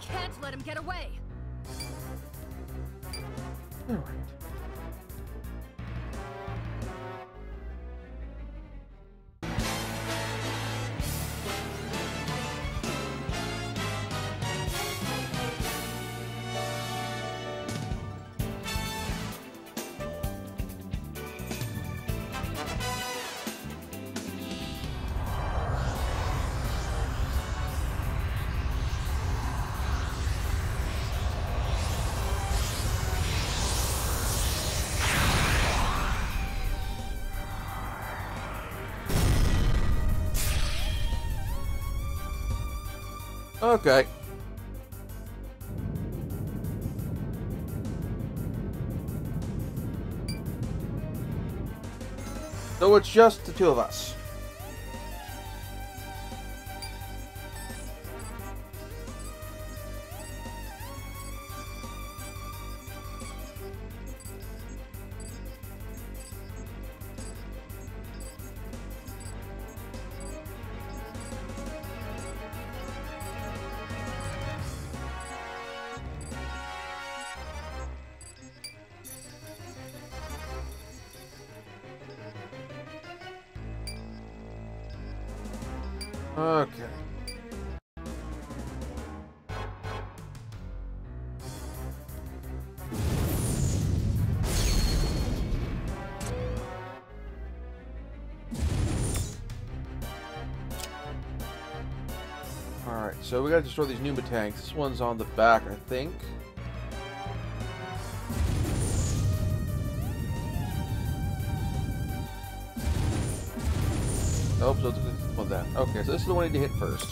can't let him get away. Alright. Okay. So it's just the two of us. Okay. Alright, so we gotta destroy these Numa tanks. This one's on the back, I think. Okay, so this is the one I need to hit first.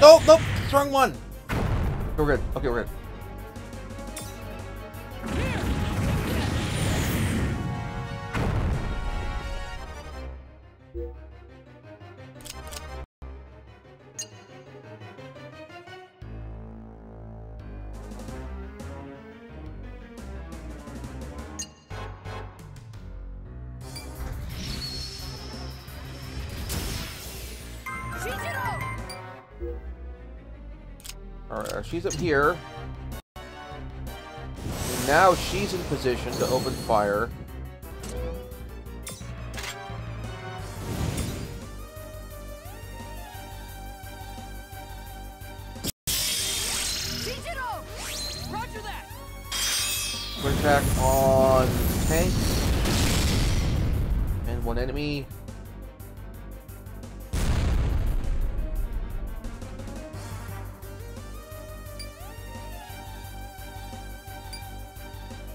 Nope, nope, wrong one. We're good. Okay, we're good. She's up here. And now she's in position to open fire.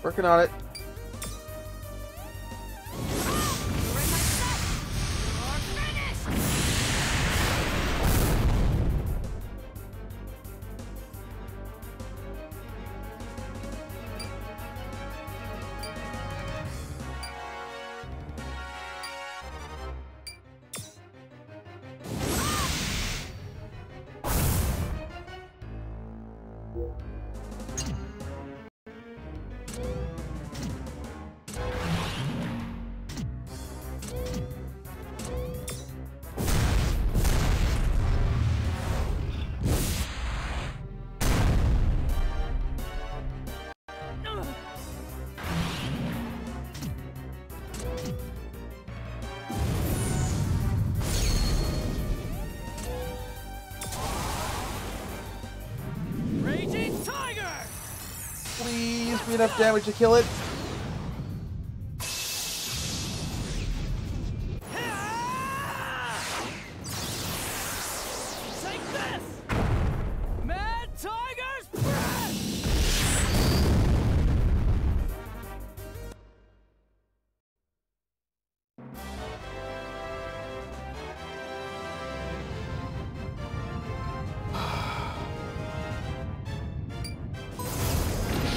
Working on it. Enough damage to kill it. Take this! Mad Tiger's breath!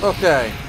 Okay.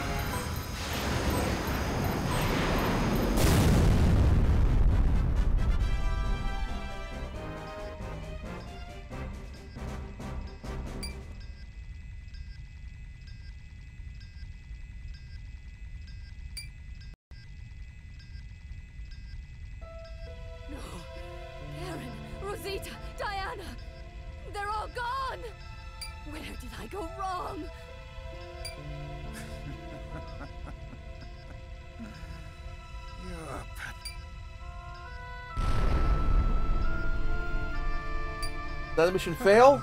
That mission fail?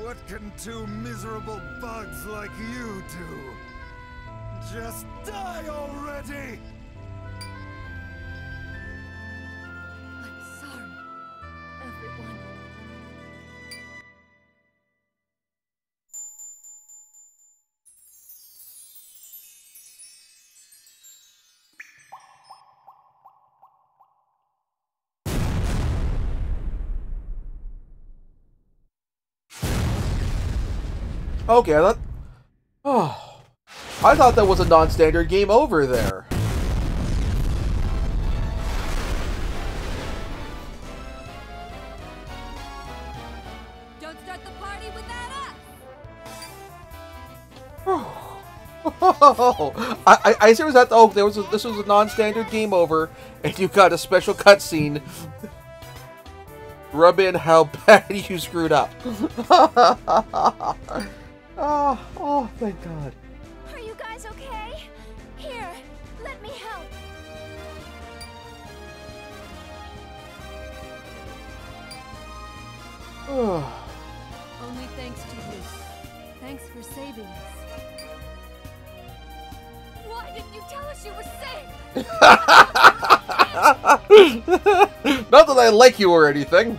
What can two miserable bugs like you do? Just die already! Okay, I thought. Oh, I thought that was a non-standard game over there. Don't start the party without us! I, I, I seriously thought, oh, there was a, this was a non-standard game over, and you got a special cutscene. Rub in how bad you screwed up. Oh, oh, thank God. Are you guys okay? Here, let me help. Oh. Only thanks to you. Thanks for saving us. Why didn't you tell us you were safe? Not that I like you or anything.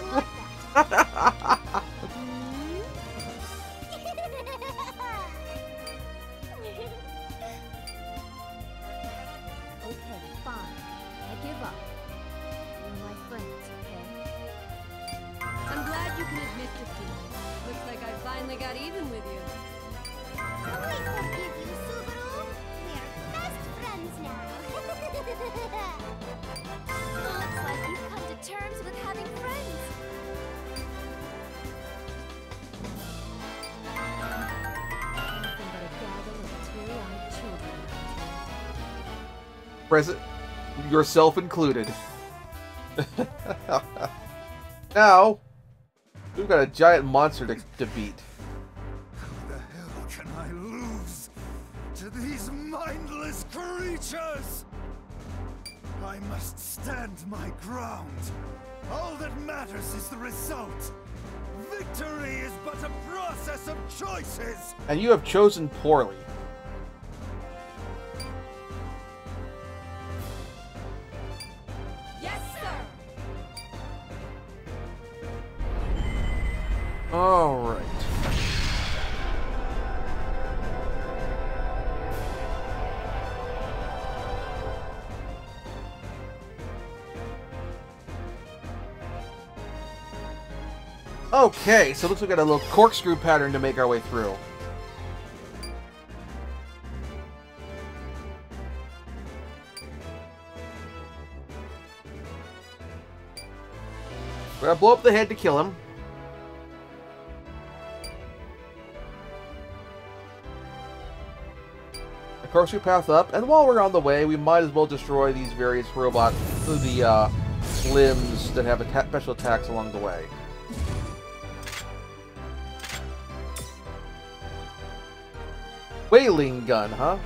yourself included. now, we've got a giant monster to, to beat. How the hell can I lose to these mindless creatures? I must stand my ground. All that matters is the result. Victory is but a process of choices. And you have chosen poorly. Okay, so it looks like we got a little corkscrew pattern to make our way through. We're gonna blow up the head to kill him. A corkscrew path up, and while we're on the way, we might as well destroy these various robots through the uh, limbs that have special attacks along the way. Whaling gun, huh?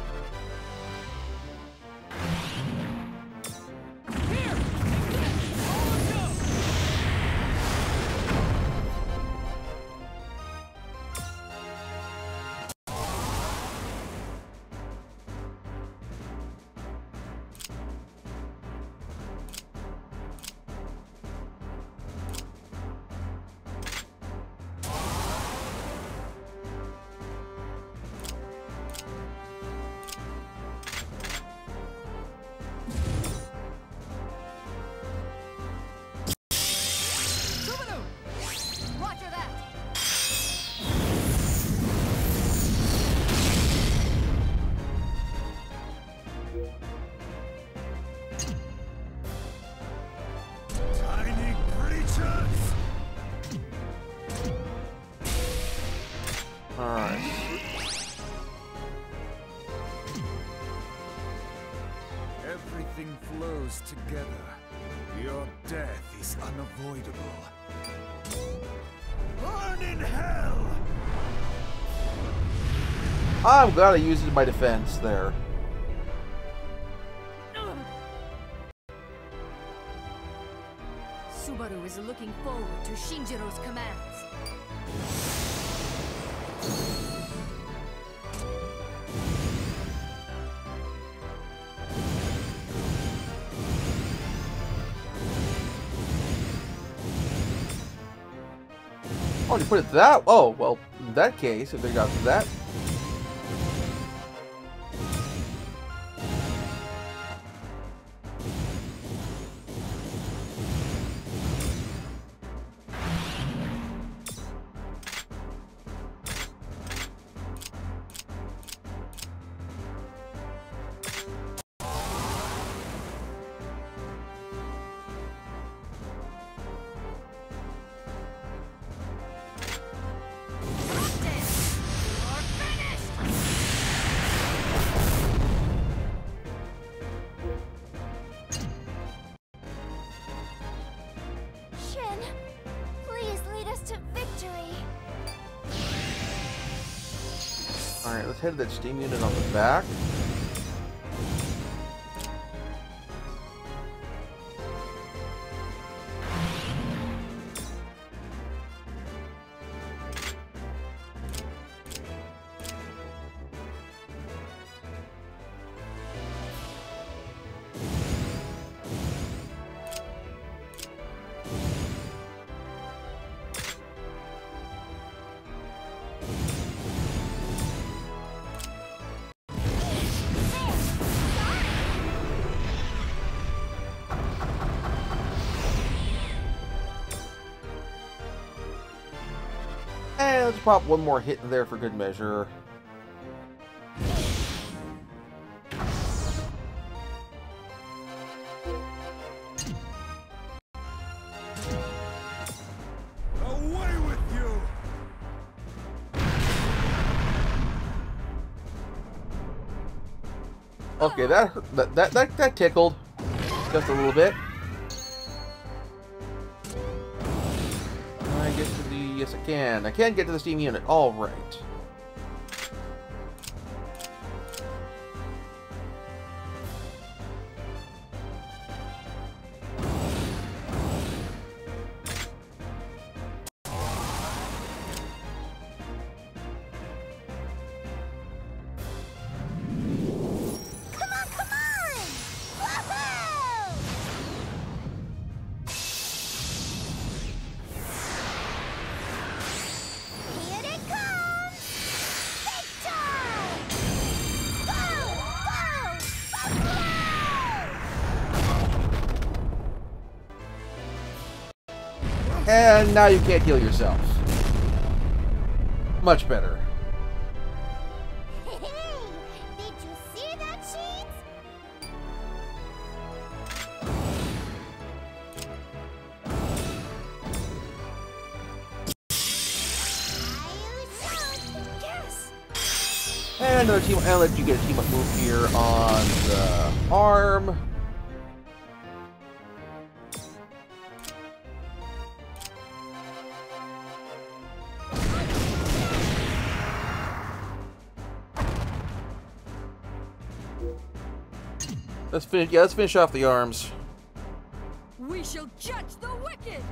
I'm glad I used it in my defense there. Subaru is looking forward to Shinjiro's commands. Oh, you put it that. Oh, well, in that case, if they got that. Alright, let's head to that steam unit on the back. Pop one more hit in there for good measure. Away with you! Okay, that that that that, that tickled just a little bit. Can. I can get to the steam unit. All right. Now you can't heal yourself. Much better. Hey, did you see that, Sheets? I shoot! And another team. And let you get a team up move here on the arm. Let's finish. Yeah, let's finish off the arms. We shall judge the wicked!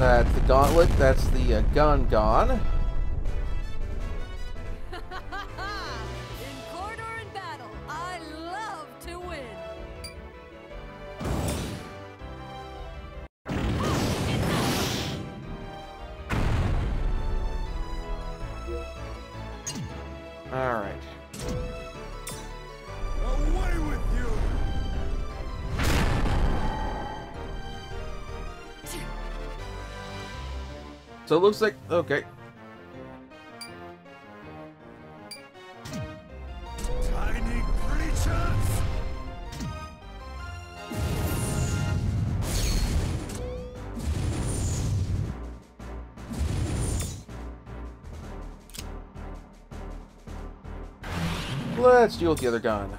That's the gauntlet. That's the uh, gun gone. So it looks like... Okay. Tiny creatures! Let's deal with the other gun.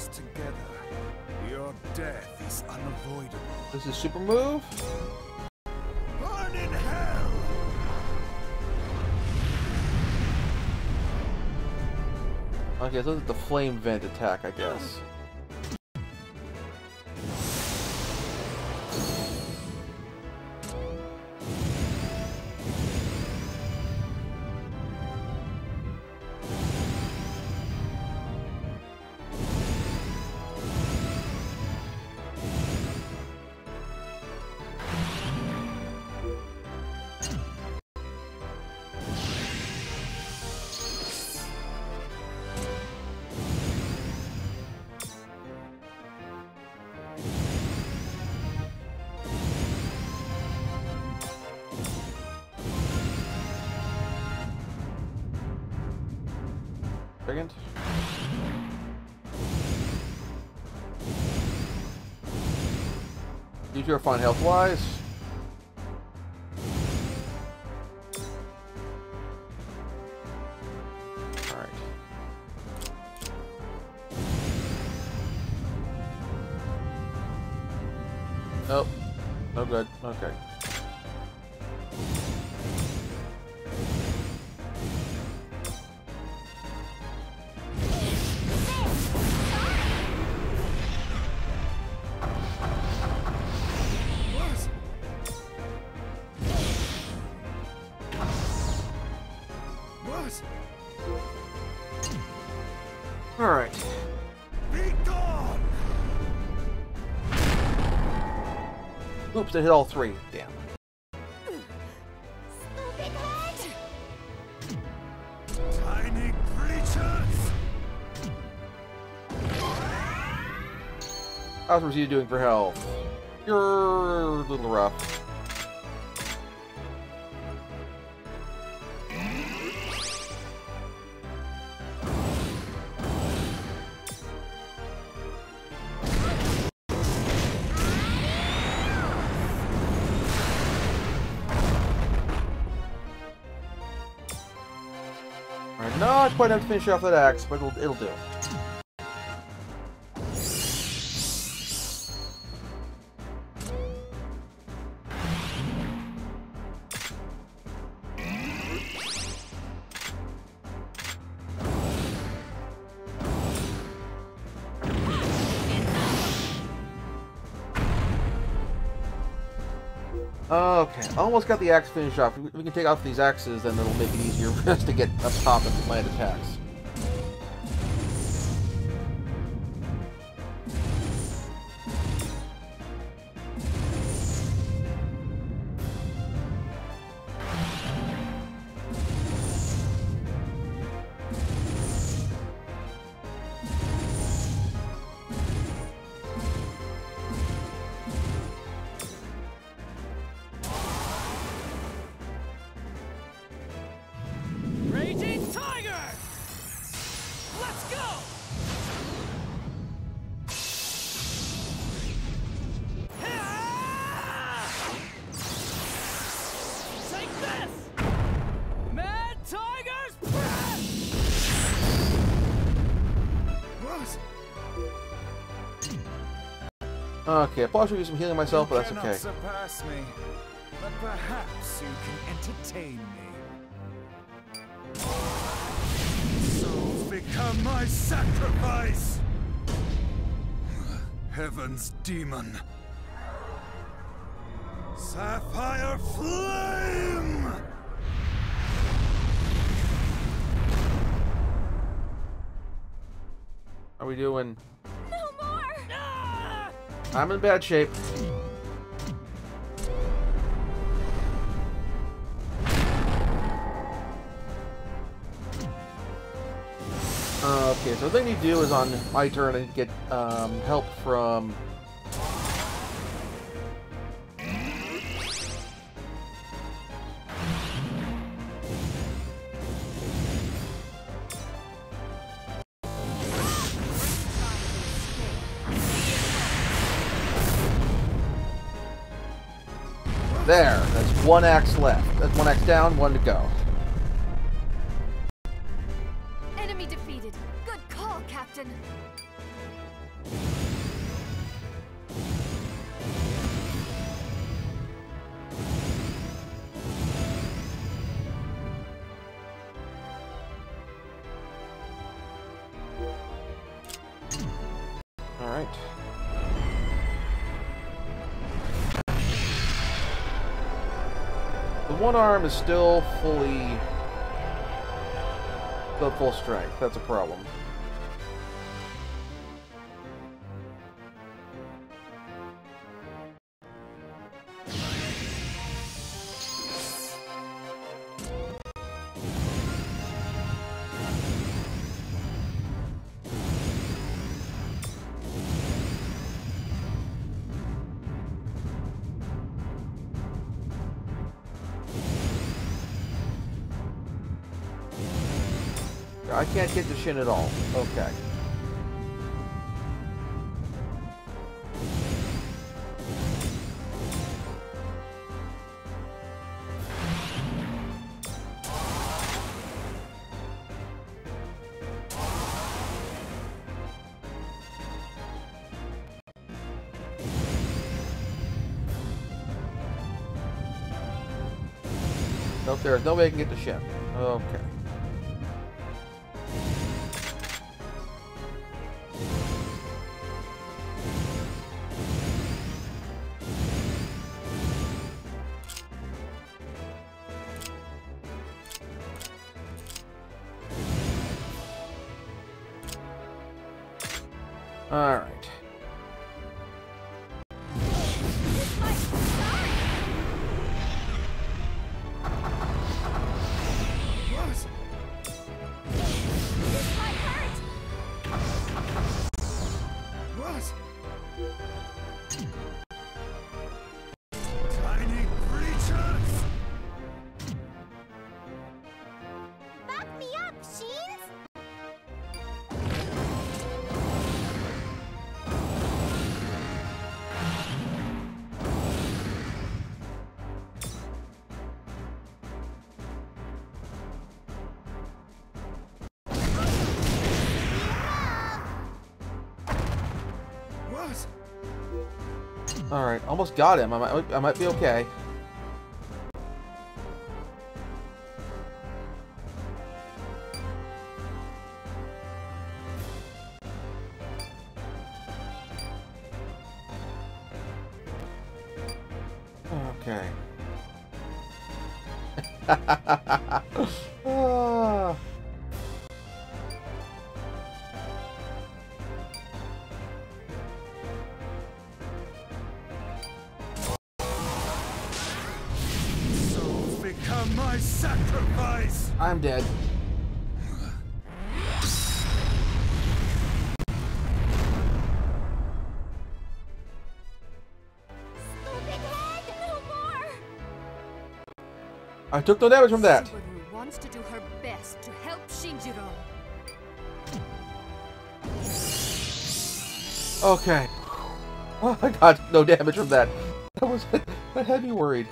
Flows together. Your death is unavoidable. This is super move. Burn in hell! Okay, so this is the flame vent attack, I guess. Second. You two are fine health-wise. It hit all three. Damn. Tiny creatures! How's Rosita doing for health? You're a little rough. Quite enough to finish off that axe, but it'll, it'll do. Almost got the axe finished off. We we can take off these axes, then it'll make it easier for us to get up top and land attacks. Okay, I'll probably use some healing myself, but that's okay. surpass me, but perhaps you can entertain me. become my sacrifice! Heaven's demon. Sapphire Flame! How we doing? I'm in bad shape. Uh, okay, so the thing you do is on my turn and get um, help from. One axe left. That's one axe down, one to go. The one arm is still fully... the full strength. That's a problem. Can't get the shin at all. Okay. Nope, there's no way I can get the shin. Okay. What? All right. Almost got him. I might. I might be. Okay. I took no damage from that. Subaru wants to do her best to help Shinjiro. Okay. Oh, I got no damage from that. That was that had me worried.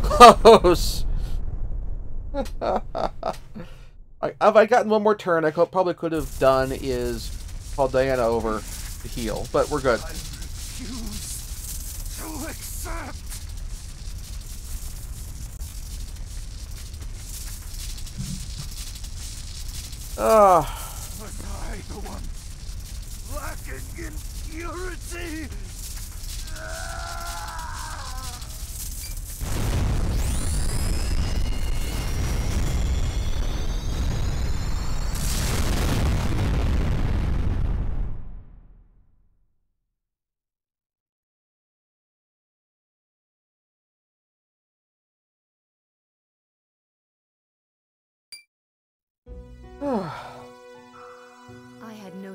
Was close. I, if I gotten one more turn, I could, probably could have done is call Diana over to heal, but we're good. I refuse to accept. Ah,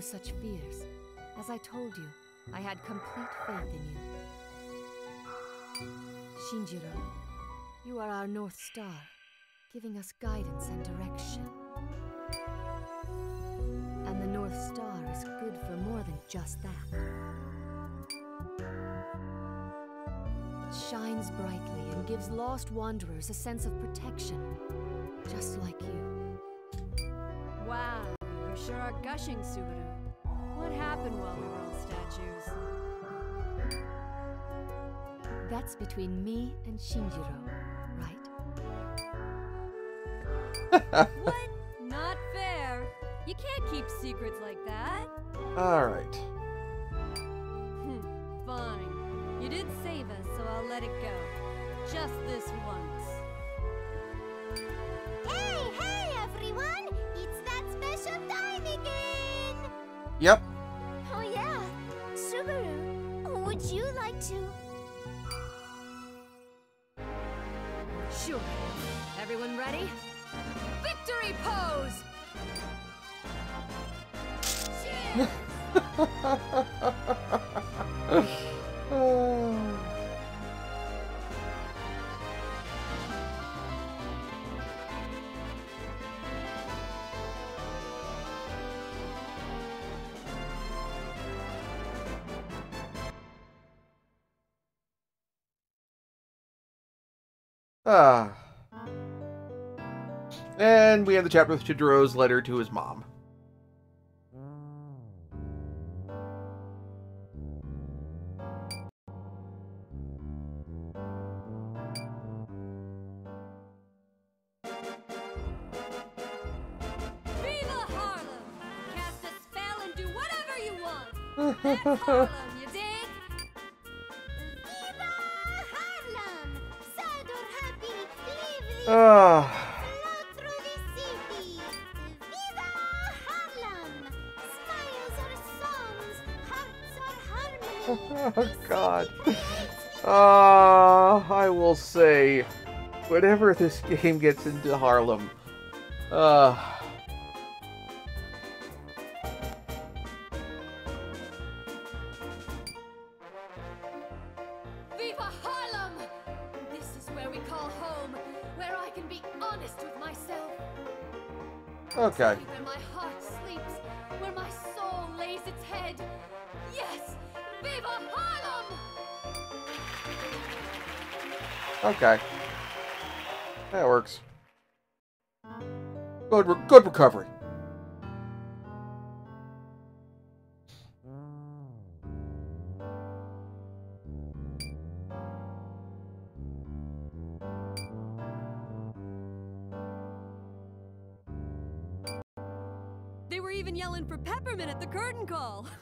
such fears. As I told you, I had complete faith in you. Shinjiro, you are our North Star, giving us guidance and direction. And the North Star is good for more than just that. It shines brightly and gives lost wanderers a sense of protection, just like you. Wow, you sure are gushing, Subaru. What happened while we were all statues? That's between me and Shinjiro, right? What? Not fair. You can't keep secrets like that. Alright. Hmm, Fine. You did save us, so I'll let it go. Just this once. Hey, hey, everyone! It's that special time again! Yep. Oh, yeah. Subaru, would you like to? Sure. Everyone ready? Victory pose! Ah. And we end the chapter with Shinjiro's letter to his mom. Viva Harlem! Cast a spell and do whatever you want. Oh, God. Ah, I will say, whenever this game gets into Harlem, uh, Harlem! Okay. That works. Good, re- good recovery. Were even yelling for Peppermint at the curtain call.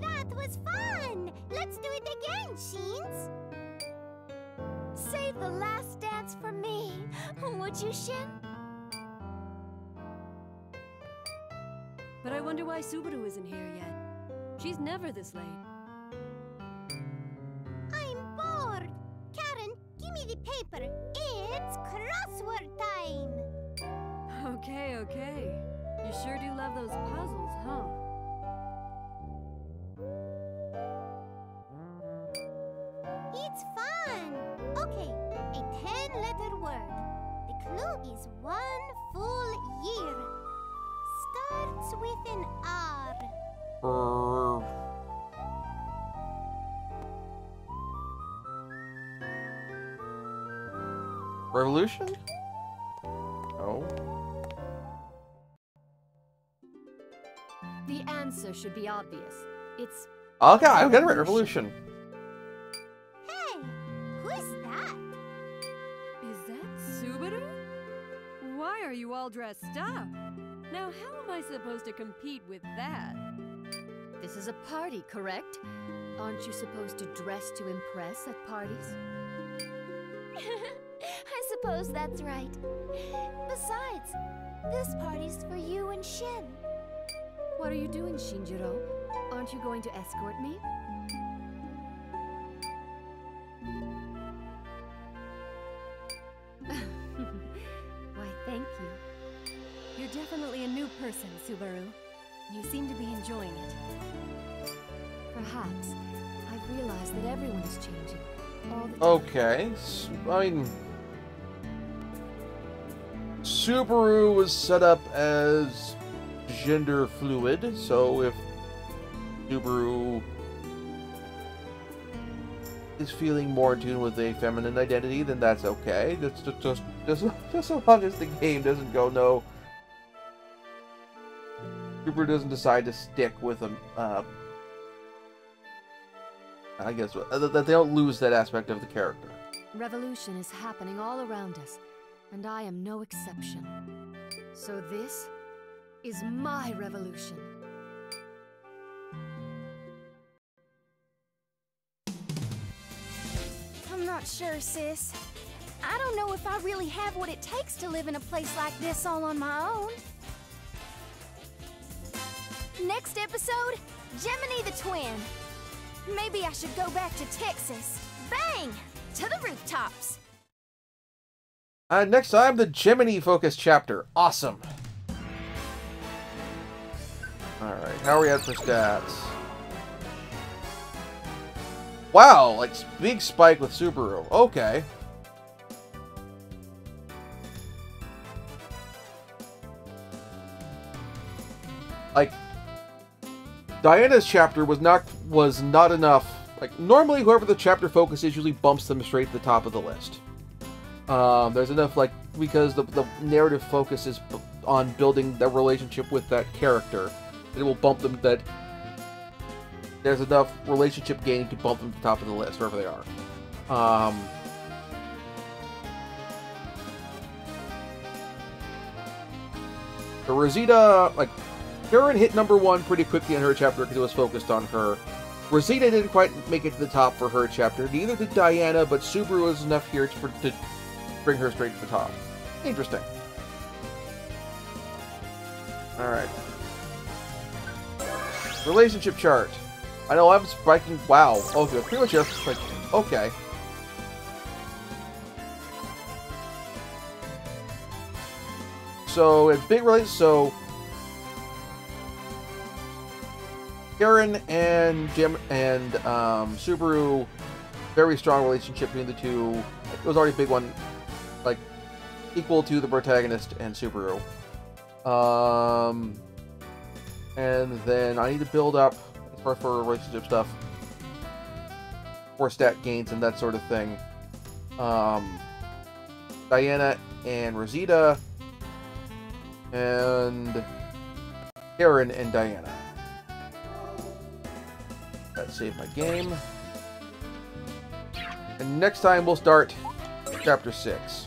That was fun! Let's do it again, Sheens! Save the last dance for me, would you, Shin? but I wonder why Subaru isn't here yet. She's never this late. Revolution? Oh. The answer should be obvious. It's Okay, I got it right. Revolution. Hey, who is that? Is that Subaru? Why are you all dressed up? Now, how am I supposed to compete with that? this is a party, correct? Aren't you supposed to dress to impress at parties? I suppose that's right. Besides, this party's for you and Shin. What are you doing, Shinjiro? Aren't you going to escort me? Why, thank you. You're definitely a new person, Subaru. You seem to be enjoying it. Perhaps. I've realized that everyone is changing. All the time. Okay. s- I mean... Subaru was set up as gender fluid, so if Subaru is feeling more in tune with a feminine identity, then that's okay. Just, just, just, just, just so long as the game doesn't go no. Subaru doesn't decide to stick with a. Uh, I guess uh, that they don't lose that aspect of the character. Revolution is happening all around us, and I am no exception. So this is my revolution. I'm not sure, sis. I don't know if I really have what it takes to live in a place like this all on my own. Next episode Gemini the Twin. Maybe I should go back to Texas. Bang! To the rooftops. Uh, next time, the Gemini focus chapter. Awesome. Alright, how are we at for stats? Wow, like big spike with Subaru. Okay. Like Diana's chapter was not was not enough. Like normally whoever the chapter focus is usually bumps them straight to the top of the list. Um, there's enough like because the, the narrative focus is on building the relationship with that character it will bump them that there's enough relationship gain to bump them to the top of the list wherever they are. Um, Rosita like Karen hit number one pretty quickly in her chapter because it was focused on her. Rosita didn't quite make it to the top for her chapter. Neither did Diana, but Subaru was enough here to, to bring her straight to the top. Interesting. Alright. Relationship chart. I know I'm spiking. Wow. Okay, pretty much like. Okay. So, it's big relationship. So, Karen and Jim and um, Subaru, very strong relationship between the two. It was already a big one, equal to the protagonist and Subaru. Um, and then I need to build up for for relationship stuff, for stat gains and that sort of thing. Um, Diana and Rosita, and Karen and Diana. Let's save my game. And next time we'll start chapter 6.